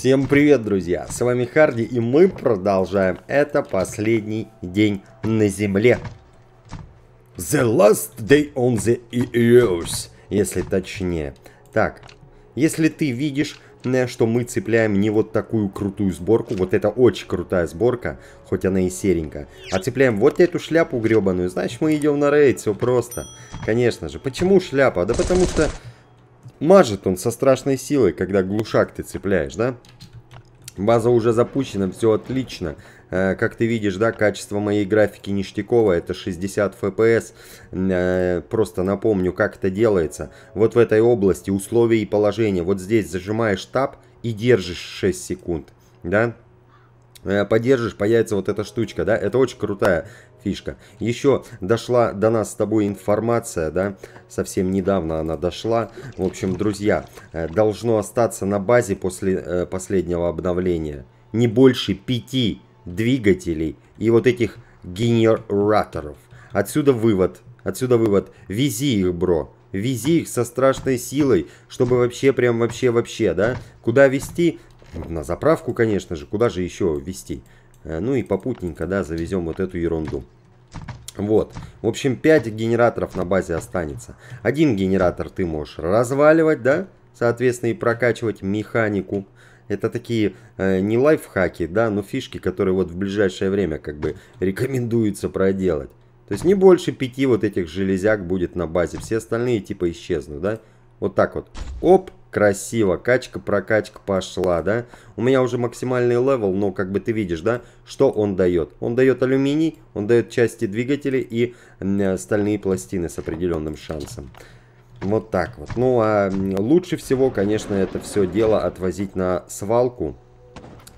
Всем привет, друзья! С вами Харди, и мы продолжаем. Это последний день на Земле. The last day on the Earth, если точнее. Так, если ты видишь, э, что мы цепляем не вот такую крутую сборку, вот это очень крутая сборка, хоть она и серенькая, а цепляем вот эту шляпу гребаную, значит мы идем на рейд, все просто. Конечно же. Почему шляпа? Да потому что Мажет он со страшной силой, когда глушак ты цепляешь, да? База уже запущена, все отлично. Э, как ты видишь, да, качество моей графики ништяковое, это 60 FPS. Э, просто напомню, как это делается. Вот в этой области условия и положения. Вот здесь зажимаешь Tab и держишь 6 секунд, да? Э, подержишь, появится вот эта штучка, да, это очень крутая фишка. Еще дошла до нас с тобой информация, да, совсем недавно она дошла. В общем, друзья, э, должно остаться на базе после э, последнего обновления не больше пяти двигателей и вот этих генераторов. Отсюда вывод, отсюда вывод, вези их, бро. Вези их со страшной силой, чтобы вообще, прям вообще, вообще, да? Куда вести? На заправку, конечно же. Куда же еще вести? Э, ну и попутненько, да, завезем вот эту ерунду. Вот. В общем, 5 генераторов на базе останется. Один генератор ты можешь разваливать, да? Соответственно, и прокачивать механику. Это такие э, не лайфхаки, да, но фишки, которые вот в ближайшее время как бы рекомендуется проделать. То есть не больше пяти вот этих железяк будет на базе. Все остальные типа исчезнут, да? Вот так вот. Оп, Красиво, качка-прокачка пошла, да? У меня уже максимальный level, но как бы ты видишь, да? Что он дает? Он дает алюминий, он дает части двигателей и э, стальные пластины с определенным шансом. Вот так вот. Ну, а лучше всего, конечно, это все дело отвозить на свалку,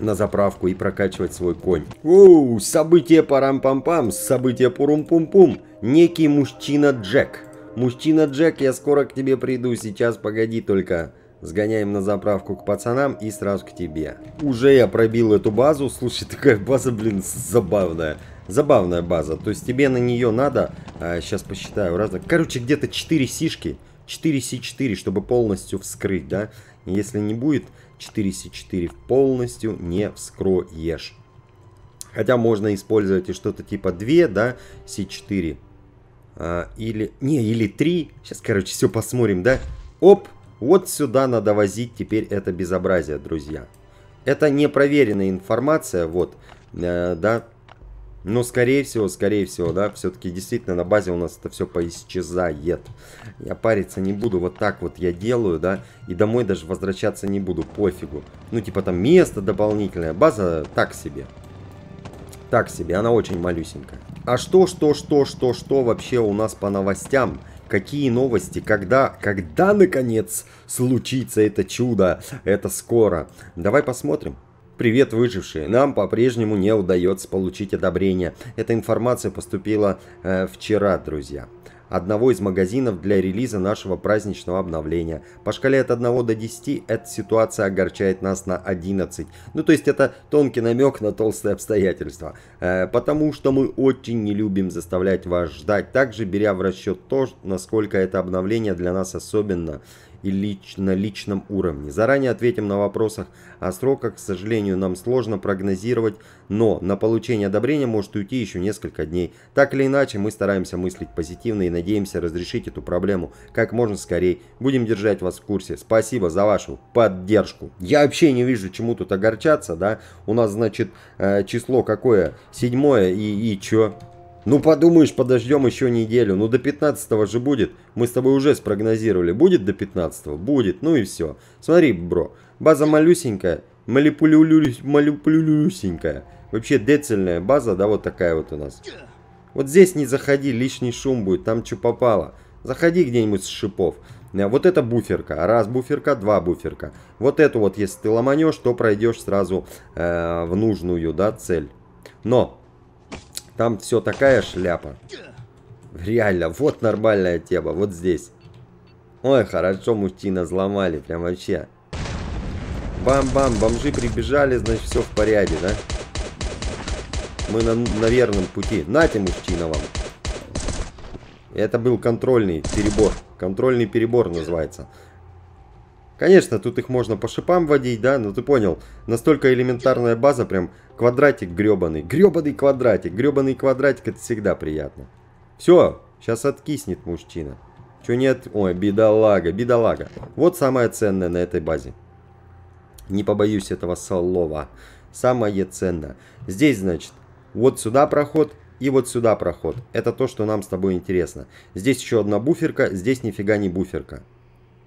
на заправку и прокачивать свой конь. Оу, событие парам-пам-пам, событие пурум-пум-пум. Некий мужчина Джек. Мужчина Джек, я скоро к тебе приду, сейчас погоди только. Сгоняем на заправку к пацанам и сразу к тебе. Уже я пробил эту базу. Слушай, такая база, блин, забавная. Забавная база. То есть тебе на нее надо, а, сейчас посчитаю, разных. Короче, где-то 4 сишки. 4 С4, чтобы полностью вскрыть, да? Если не будет 4 С4, полностью не вскроешь. Хотя можно использовать и что-то типа 2, да, С4. А, или, не, или 3. Сейчас, короче, все посмотрим, да? Оп, вот сюда надо возить теперь это безобразие, друзья. Это непроверенная информация, вот, э, да. Но, скорее всего, скорее всего, да, все-таки действительно на базе у нас это все поисчезает. Я париться не буду, вот так вот я делаю, да, и домой даже возвращаться не буду, пофигу. Ну, типа там место дополнительное, база так себе. Так себе, она очень малюсенькая. А что, что, что, что, что вообще у нас по новостям? Какие новости? Когда, когда наконец случится это чудо? Это скоро. Давай посмотрим. Привет, выжившие. Нам по-прежнему не удается получить одобрение. Эта информация поступила э, вчера, друзья одного из магазинов для релиза нашего праздничного обновления. По шкале от 1 до 10 эта ситуация огорчает нас на 11. Ну то есть это тонкий намек на толстые обстоятельства. Э, потому что мы очень не любим заставлять вас ждать, также беря в расчет то, насколько это обновление для нас особенно и лич, на личном уровне. Заранее ответим на вопросах о сроках, к сожалению, нам сложно прогнозировать, но на получение одобрения может уйти еще несколько дней. Так или иначе, мы стараемся мыслить позитивно и надеемся разрешить эту проблему как можно скорее. Будем держать вас в курсе. Спасибо за вашу поддержку. Я вообще не вижу, чему тут огорчаться, да? У нас, значит, э, число какое? Седьмое и, и чё? Ну подумаешь, подождем еще неделю. Ну до 15 же будет. Мы с тобой уже спрогнозировали. Будет до 15 -го? Будет. Ну и все. Смотри, бро. База малюсенькая. Малюсенькая. Вообще децельная база, да, вот такая вот у нас. Вот здесь не заходи, лишний шум будет. Там что попало. Заходи где-нибудь с шипов. Э, вот это буферка. Раз буферка, два буферка. Вот эту вот, если ты ломанешь, то пройдешь сразу э, в нужную, да, цель. Но там все такая шляпа. Реально, вот нормальная тема, вот здесь. Ой, хорошо, мужчина взломали, прям вообще. Бам-бам, бомжи прибежали, значит, все в порядке, да? Мы на, на верном пути. Нате, мужчина, вам. Это был контрольный перебор. Контрольный перебор называется. Конечно, тут их можно по шипам водить, да, но ты понял, настолько элементарная база, прям квадратик гребаный. Гребаный квадратик, гребаный квадратик, это всегда приятно. Все, сейчас откиснет мужчина. Че нет? Ой, бедолага, бедолага. Вот самое ценное на этой базе. Не побоюсь этого слова. Самое ценное. Здесь, значит, вот сюда проход и вот сюда проход. Это то, что нам с тобой интересно. Здесь еще одна буферка, здесь нифига не буферка.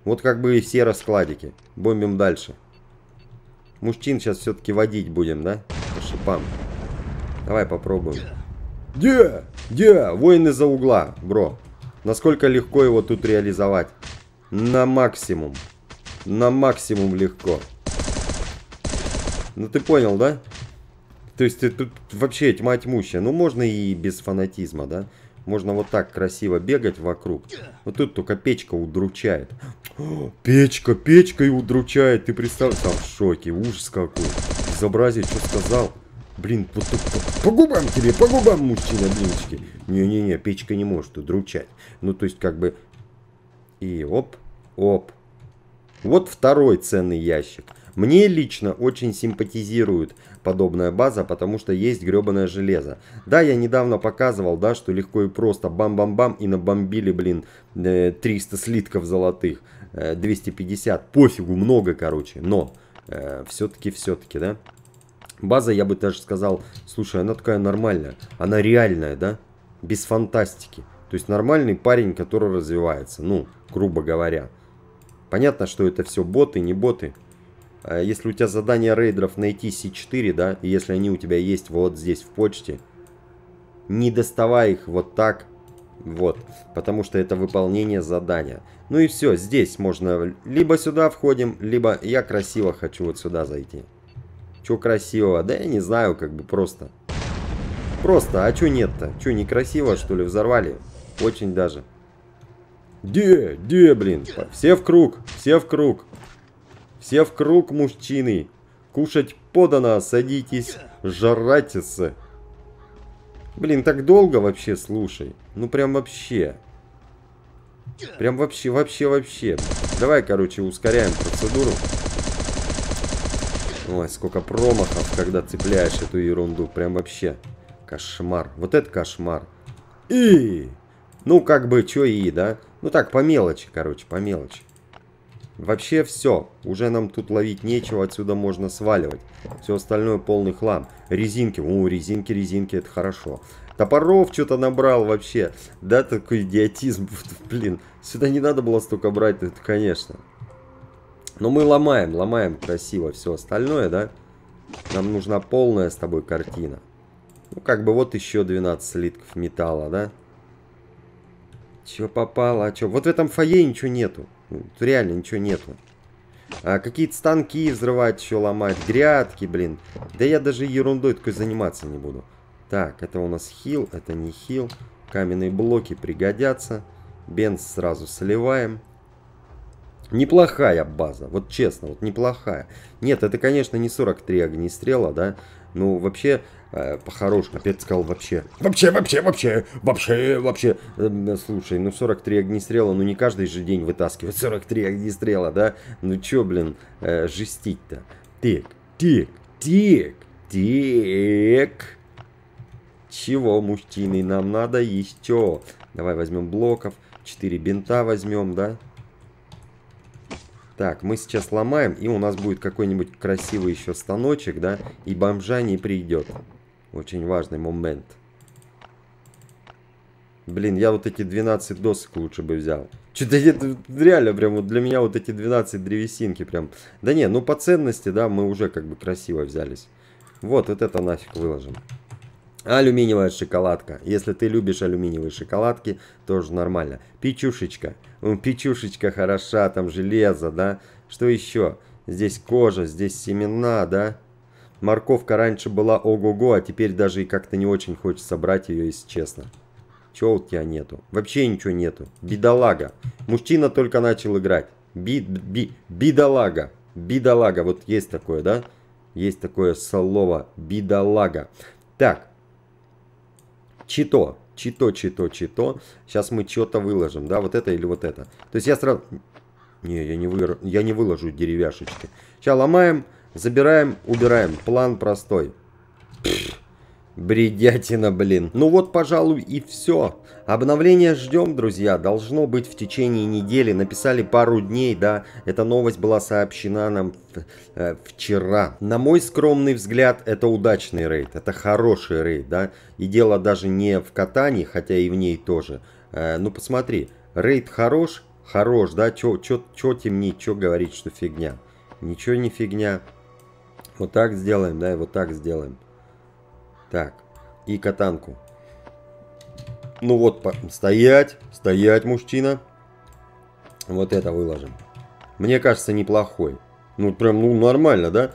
Вот как бы и все раскладики. Бомбим дальше. Мужчин сейчас все-таки водить будем, да? По шипам. Давай попробуем. Где? Где? Воин из-за угла, бро. Насколько легко его тут реализовать? На максимум. На максимум легко. Ну ты понял, да? То есть ты тут вообще тьма тьмущая. Ну можно и без фанатизма, да? Можно вот так красиво бегать вокруг. Вот тут только печка удручает. Печка, печка и удручает. Ты представь, там в шоке. Ужас какой. Безобразие, что сказал. Блин, вот тут по, по губам тебе, по губам, мужчина, блинчики. Не-не-не, печка не может удручать. Ну, то есть, как бы... И оп, оп. Вот второй ценный ящик. Мне лично очень симпатизирует подобная база, потому что есть гребаное железо. Да, я недавно показывал, да, что легко и просто бам-бам-бам и набомбили, блин, 300 э, слитков золотых, 250, э, пофигу, много, короче, но э, все-таки, все-таки, да. База, я бы даже сказал, слушай, она такая нормальная, она реальная, да, без фантастики. То есть нормальный парень, который развивается, ну, грубо говоря. Понятно, что это все боты, не боты. А если у тебя задание рейдеров найти C4, да, и если они у тебя есть вот здесь в почте, не доставай их вот так, вот, потому что это выполнение задания. Ну и все, здесь можно либо сюда входим, либо я красиво хочу вот сюда зайти. Че красивого? Да я не знаю, как бы просто. Просто, а че нет-то? Че, некрасиво, что ли, взорвали? Очень даже. Где? Где, блин? Все в круг, все в круг. Все в круг, мужчины. Кушать подано, садитесь, жрайтесь. Блин, так долго вообще, слушай. Ну прям вообще. Прям вообще, вообще, вообще. Давай, короче, ускоряем процедуру. Ой, сколько промахов, когда цепляешь эту ерунду. Прям вообще кошмар. Вот это кошмар. И! Ну, как бы, что и, да? Ну так, по мелочи, короче, по мелочи. Вообще все. Уже нам тут ловить нечего, отсюда можно сваливать. Все остальное полный хлам. Резинки. О, резинки, резинки, это хорошо. Топоров что-то набрал вообще. Да, такой идиотизм. Блин, сюда не надо было столько брать, это конечно. Но мы ломаем, ломаем красиво все остальное, да? Нам нужна полная с тобой картина. Ну, как бы вот еще 12 слитков металла, да? Че попало, а что? Вот в этом фойе ничего нету. Реально ничего нету. А какие-то станки взрывать, еще ломать, грядки, блин. Да я даже ерундой такой заниматься не буду. Так, это у нас хил, это не хил. Каменные блоки пригодятся. Бенз сразу сливаем. Неплохая база, вот честно, вот неплохая. Нет, это, конечно, не 43 огнестрела, да. Ну, вообще, э, по-хорошему, опять сказал вообще. Вообще, вообще, вообще, вообще, вообще. Э, слушай, ну 43 огнестрела, ну не каждый же день вытаскивать 43 огнестрела, да? Ну чё, блин, э, жестить-то? Тик, тик, тик, тик. Чего, мужчины, нам надо еще. Давай возьмем блоков, 4 бинта возьмем, да? Так, мы сейчас ломаем, и у нас будет какой-нибудь красивый еще станочек, да? И бомжа не придет. Очень важный момент. Блин, я вот эти 12 досок лучше бы взял. Что-то это реально прям вот для меня вот эти 12 древесинки прям. Да не, ну по ценности, да, мы уже как бы красиво взялись. Вот, вот это нафиг выложим. Алюминиевая шоколадка. Если ты любишь алюминиевые шоколадки, тоже нормально. Печушечка. Печушечка хороша, там железо, да. Что еще? Здесь кожа, здесь семена, да. Морковка раньше была ого-го, а теперь даже и как-то не очень хочется брать ее, если честно. Чего у тебя нету? Вообще ничего нету. Бедолага. Мужчина только начал играть. Би, би, бедолага. Бедолага. Вот есть такое, да? Есть такое слово. Бедолага. Так. Чито. Чито, чито, чито. Сейчас мы что-то выложим, да, вот это или вот это. То есть я сразу... Не, я не, вы... я не выложу деревяшечки. Сейчас ломаем, забираем, убираем. План простой. Бредятина, блин. Ну вот, пожалуй, и все. Обновление ждем, друзья. Должно быть в течение недели. Написали пару дней, да. Эта новость была сообщена нам э, вчера. На мой скромный взгляд, это удачный рейд. Это хороший рейд, да. И дело даже не в катании, хотя и в ней тоже. Э, ну, посмотри. Рейд хорош, хорош, да. Чё, чё, чё темнить, чё говорить, что фигня. Ничего не фигня. Вот так сделаем, да, и вот так сделаем. Так, и катанку. Ну вот, стоять, стоять, мужчина. Вот это выложим. Мне кажется, неплохой. Ну, прям, ну, нормально, да?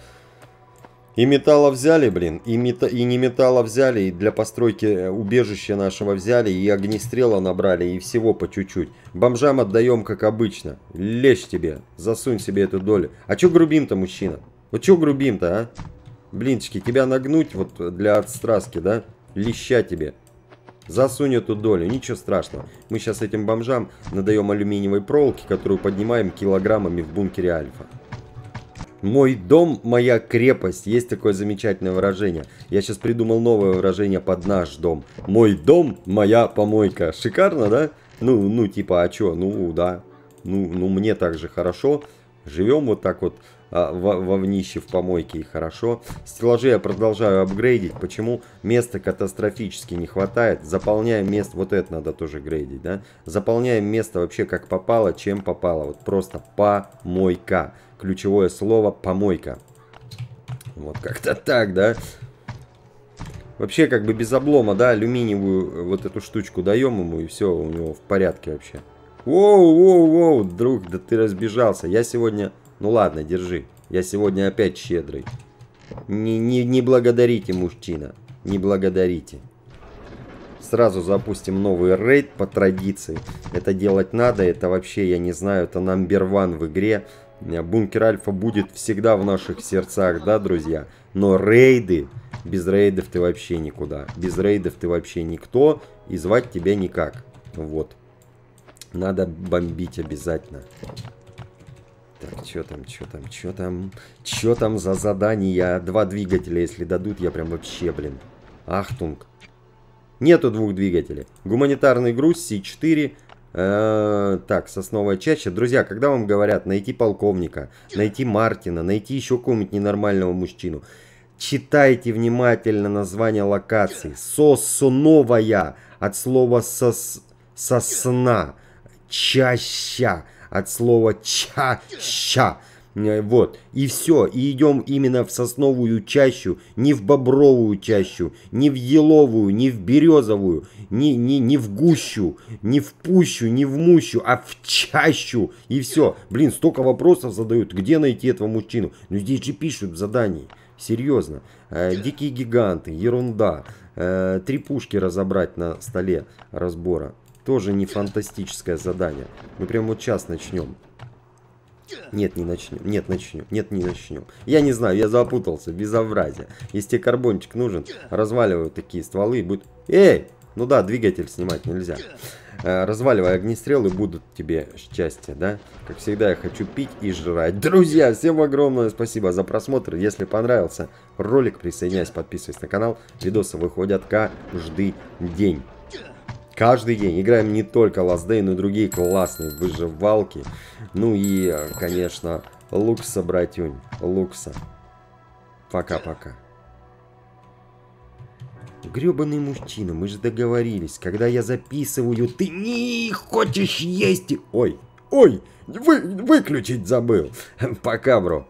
И металла взяли, блин, и, мета и не металла взяли, и для постройки э, убежища нашего взяли, и огнестрела набрали, и всего по чуть-чуть. Бомжам отдаем, как обычно. Лечь тебе, засунь себе эту долю. А чё грубим-то, мужчина? Вот чё грубим-то, а? Блинчики, тебя нагнуть вот для отстраски, да? Леща тебе. Засунь эту долю, ничего страшного. Мы сейчас этим бомжам надаем алюминиевой проволоки, которую поднимаем килограммами в бункере Альфа. Мой дом, моя крепость. Есть такое замечательное выражение. Я сейчас придумал новое выражение под наш дом. Мой дом, моя помойка. Шикарно, да? Ну, ну типа, а чё? Ну, да. Ну, ну мне так же хорошо. Живем вот так вот а, во внище в помойке и хорошо. Стеллажи я продолжаю апгрейдить. Почему? Места катастрофически не хватает. Заполняем место, вот это надо тоже грейдить, да? Заполняем место вообще как попало, чем попало. Вот просто помойка. Ключевое слово помойка. Вот как-то так, да? Вообще как бы без облома, да, алюминиевую вот эту штучку даем ему и все, у него в порядке вообще. Воу, воу, воу, друг, да ты разбежался. Я сегодня ну ладно, держи. Я сегодня опять щедрый. Не, не, не благодарите, мужчина. Не благодарите. Сразу запустим новый рейд по традиции. Это делать надо. Это вообще, я не знаю, это номер ван в игре. Бункер Альфа будет всегда в наших сердцах, да, друзья? Но рейды, без рейдов ты вообще никуда. Без рейдов ты вообще никто. И звать тебя никак. Вот. Надо бомбить обязательно. Так, что там, что там, что там? Что там за задания? Два двигателя, если дадут, я прям вообще, блин. Ахтунг. Нету двух двигателей. Гуманитарный груз, С4. Э, так, сосновая чаща. Друзья, когда вам говорят найти полковника, найти Мартина, найти еще какого-нибудь ненормального мужчину, читайте внимательно название локации. Сосновая от слова сос, сосна. Чаща от слова ча-ща. Э, вот, и все, и идем именно в сосновую чащу, не в бобровую чащу, не в еловую, не в березовую, не, не, не в гущу, не в пущу, не в мущу, а в чащу, и все. Блин, столько вопросов задают, где найти этого мужчину? Ну здесь же пишут в задании, серьезно. Э, дикие гиганты, ерунда. Э, три пушки разобрать на столе разбора. Тоже не фантастическое задание. Мы прям вот сейчас начнем. Нет, не начнем. Нет, начнем. Нет, не начнем. Я не знаю, я запутался. Безобразие. Если тебе карбончик нужен, разваливаю такие стволы и будет... Эй! Ну да, двигатель снимать нельзя. Э, разваливай огнестрелы, будут тебе счастье, да? Как всегда, я хочу пить и жрать. Друзья, всем огромное спасибо за просмотр. Если понравился ролик, присоединяйся, подписывайся на канал. Видосы выходят каждый день. Каждый день играем не только Last Day, но и другие классные выживалки. Ну и, конечно, Лукса, братюнь. Лукса. Пока-пока. Гребаный мужчина, мы же договорились. Когда я записываю, ты не хочешь есть. Ой, ой, вы, выключить забыл. Пока, бро.